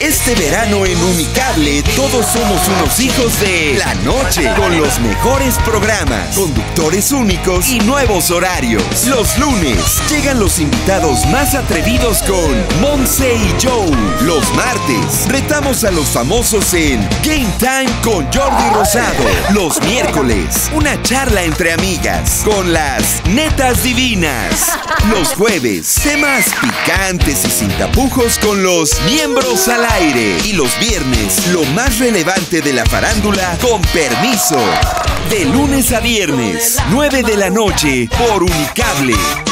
Este verano en Unicable todos somos unos hijos de la noche con los mejores programas, conductores únicos y nuevos horarios. Los lunes llegan los invitados más atrevidos con Monse y Joe. Los martes retamos a los famosos en Game Time con Jordi Rosado. Los miércoles una charla entre amigas con las netas divinas. Los jueves temas picantes y sin tapujos con los miembros al aire. Y los viernes, lo más relevante de la farándula con permiso. De lunes a viernes, 9 de la noche, por Unicable.